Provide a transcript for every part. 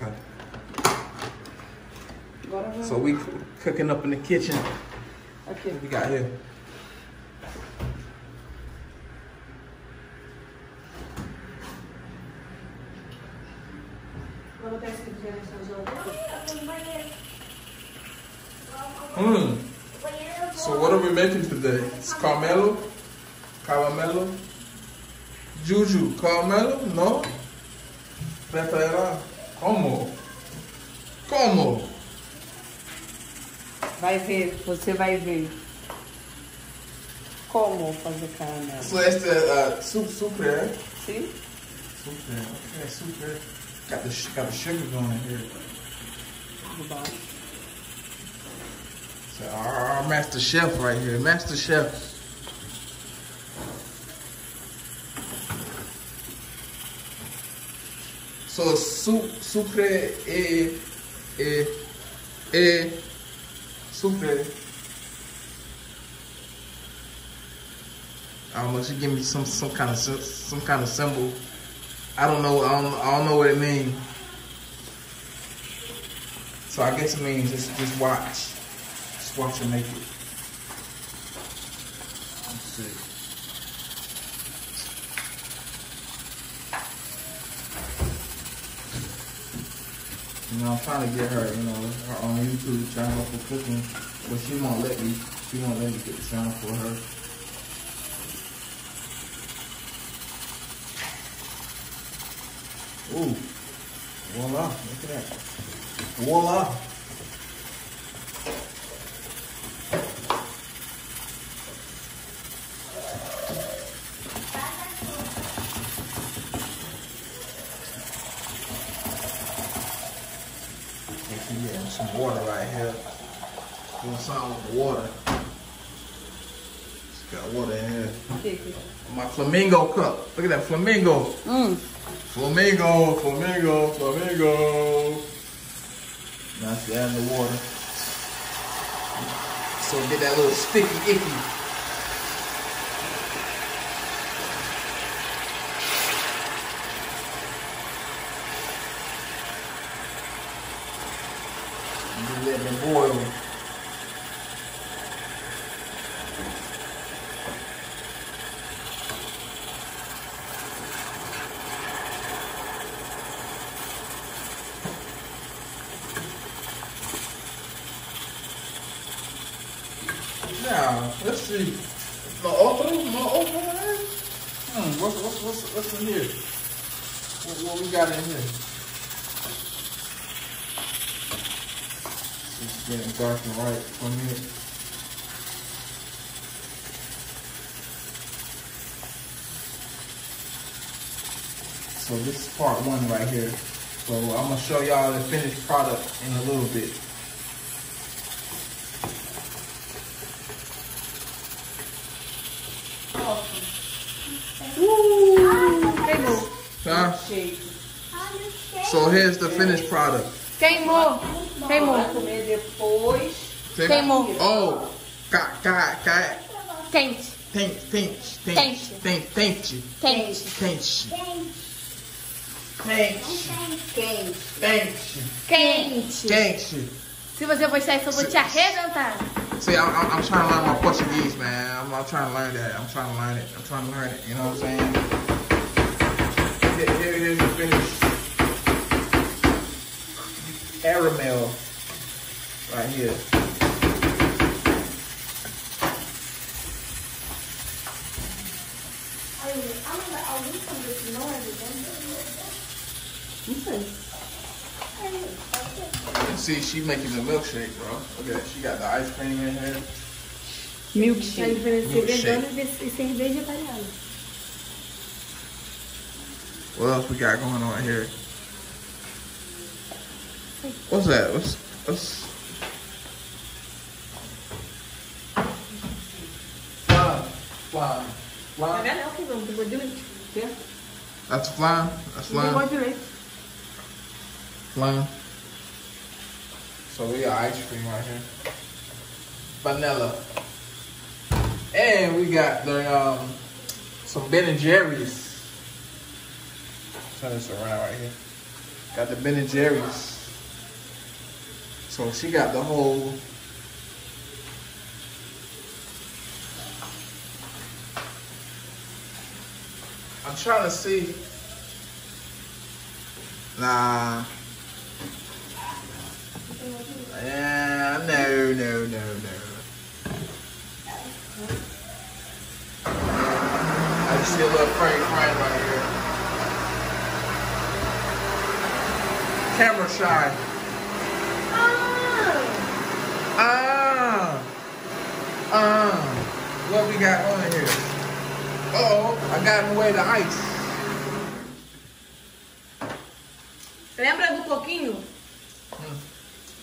Okay. So we cooking up in the kitchen. Aqui. What we got here? Vou botar esse refrigerante na geladeira. Mm. So what are we making today? It's Carmelo? Caramelo? Juju? Carmelo? No? Pepera? Como? Como? Vai ver, você vai ver. Como fazer caramelo. So it's the uh, soup, soup there. Sim? Okay. Got the, sh- got the sugar going here. So our, our master chef right here. Master chef. So soup, sucre e e e sucre. I don't know. She give me some some kind of some kind of symbol. I don't know. I don't. I don't know what it means. So I guess it means just just watch. Just watch her make it. Let's see. You know, I'm trying to get her, you know, her own YouTube channel for cooking, but she won't let me. She won't let me get the channel for her. Ooh, voila! Look at that. Voila! Getting some water right here. Doing something with the water. Just got water in here. My flamingo cup. Look at that flamingo. Hum. Flamingo, flamingo, flamingo. Now she add the water. So get that little sticky icky. And just morning. Now, let's see. No otro? No otro, man? Hmm, what's, what's, what's, what's in here? What, what we got in here? It's getting dark and light for a minute. So this is part one right here. So I'm gonna show y'all the finished product in a little bit. Queimou. Huh? So here's the finished product. Queimou. Queimou. Comer depois. Queimou. Oh, ca, ca, ca, Quente. tente, tente, tente, tente, tente, Quente. tente, tente, Quente. tente, Quente. tente. Se você postar isso, eu vou te arrebentar. See, I'm, I'm, I'm trying to learn my Portuguese, man. I'm, I'm trying to learn that. I'm trying to learn it. I'm trying to learn it. You know what I'm saying? See, she making the milkshake, bro. Look at that. She got the ice cream in here. A Milkshake. diferença Milkshake. entre e ser vegetariano. What else we got going on here? What's that? What's what's fly? Fly. Tá Fly. vendo? É o que vamos. Tem gosto de leite. That's flying. That's um flying. gosto de leite. Flying. So we got ice cream right here. Vanilla. And we got the um some Ben and Jerry's. Turn this around right here. Got the Ben and Jerry's. So she got the whole. I'm trying to see. Nah. Yeah, no, no, no, no. I just see a little Frank Frank right here. Camera shy. Ah. Ah. Ah. What we got on here? Uh oh, I got in the way the ice. Lembra do coquinho?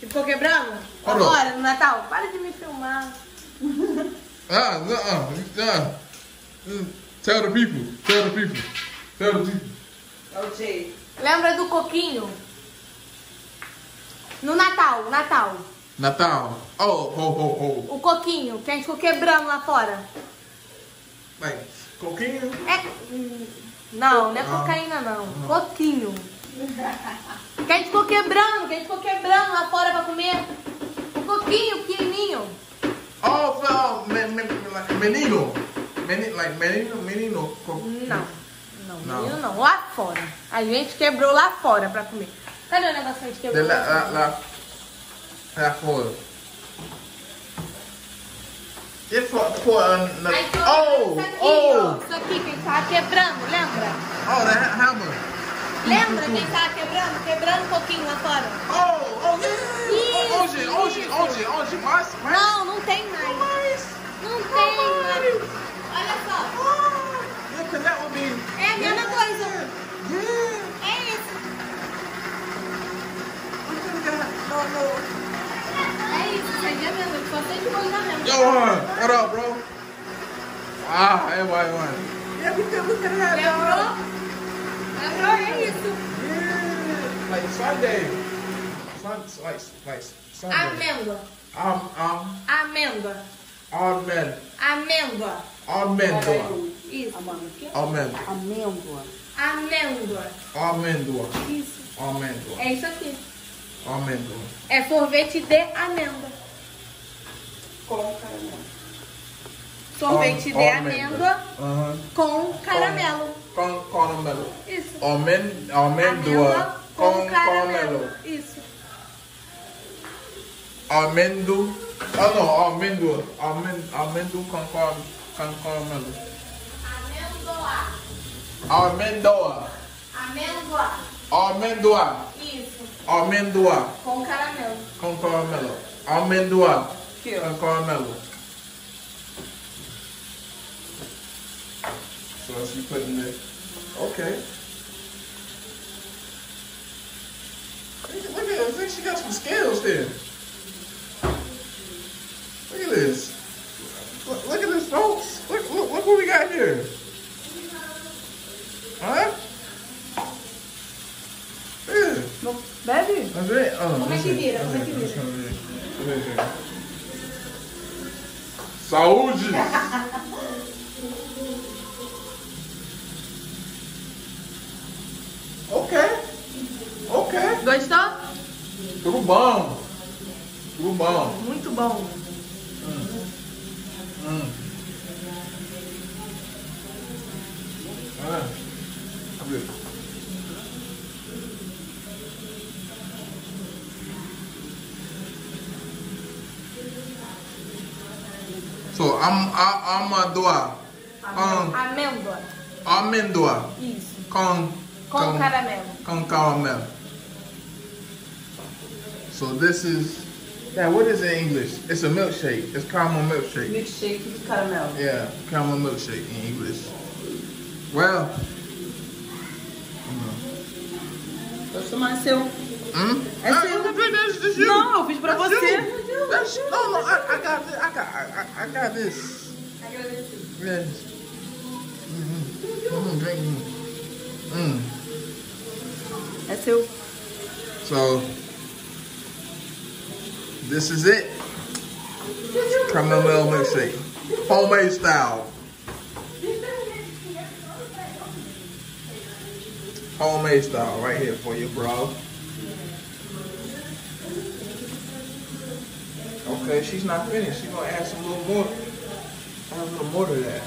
Que ficou quebrando? Parou. Agora, no Natal? Para de me filmar. Ah, uh, uh, uh. Tell the people. Tell the people. Tell the people. Ok. Lembra do coquinho? No Natal, Natal. Natal. Oh, ho, ho, ho. O coquinho, que a gente ficou quebrando lá fora. Like, coquinho? É. Não, não é Ah. cocaína não. Coquinho. Que a gente ficou quebrando, que a gente ficou quebrando lá fora pra comer. O coquinho pequenininho. Oh, well, me, me, like menino. Meni, like menino, menino. Não. Não, Não. menino não. Lá fora. A gente quebrou lá fora pra comer. Cadê o negócio que a gente quebrou? lá fora? la, la fora. It's for, for, uh, the, Aí tem oh, isso aqui, ó. oh, Isso aqui que tava quebrando, lembra? oh, the ha- hammer. Lembra que a gente tava quebrando? Quebrando um pouquinho lá fora. Oh, oh, yeah. Hoje, isso. hoje, hoje, mais, mais, Não, não tem mais. mais. Não tem mais. Olha só. Oh, yeah, 'cause that be, É a mesma coisa. yeah. É isso. We could've got, no, no. É isso. Isso aí é mesmo. Só sei de coisa mesmo. Yo, what up, bro? Ah, é, vai. Yeah, Lembrou? uh, Lembrou? É isso. yeah, like Sunday. Amêndoa. Am, am. Amêndoa. Amêndoa. Amêndoa. Amêndoa. Isso. Amêndoa. Amêndoa. Amêndoa. Amêndoa. Isso. Amêndoa. É isso aqui. Amêndoa. É sorvete de amêndoa. Com caramelo. Sorvete de amêndoa com caramelo. Com caramelo. Isso. Amêndoa com caramelo. Isso amêndoa. Ah não, amêndoa. Amêndoa com Concorda. Amêndoa. Amêndoa. Amêndoa. Amêndoa. Isso. Amêndoa. Com caramelo. Com caramelo. Amêndoa. Com caramelo. So as you put in there. Okay. Look at, I think she got some skills there. Olha como bebe? Mas vem. Ah, é como é que vira? Saúde! ok. Ok. Gostou? Tudo bom. Tudo bom. Muito bom. Hum. Hum. I'm a doa. Com Amêndoa. amêndoa. Isso. Com, Com caramelo. com caramel. So this is, yeah, what is it in English? It's a milkshake. It's caramel milkshake. Milkshake de caramelo. Yeah, caramel milkshake in English. Well, mais seu. hmm? É Ah, seu. Não, eu fiz pra That's você. You. That's, no, no, I, I got this. I got, I, I, I got this. Yes. Mm-hmm. Mm-hmm. Drink. Mm. É seu. So this is it. Caramel milkshake, homemade style. Homemade style right here for you, bro. Okay, she's not finished. She's gonna add some little more. Add a little more to that.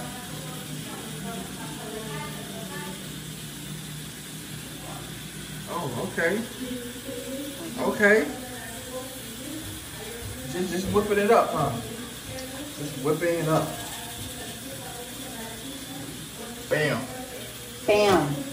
Oh, okay. Okay. Just, just whipping it up, huh? Just whipping it up. Bam. Bam.